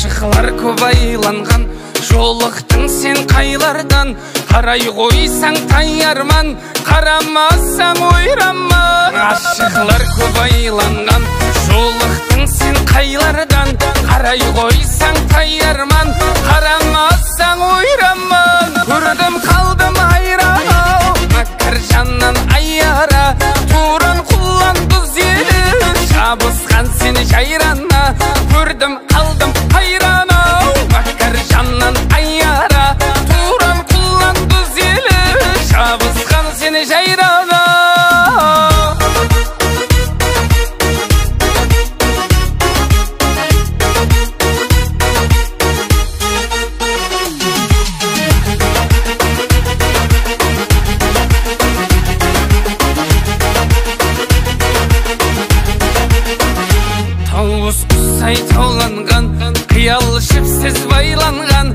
ғашықлар көп айланған жолықтың сен қайлардан. Қарай қойсаң таярман қарамасаң ойраман. Ғашықлар көп айланған жолықтың сен қайлардан. Қарай қойсаң таярман қарамасаң ойраман. Көрдім қалдым айран ау мәкір жаннан аяра туран құлан күзелі жабысқан сен жайрана. Көрдім сен жайрана тауыз құсай тауланған қиял жіпсіз байланған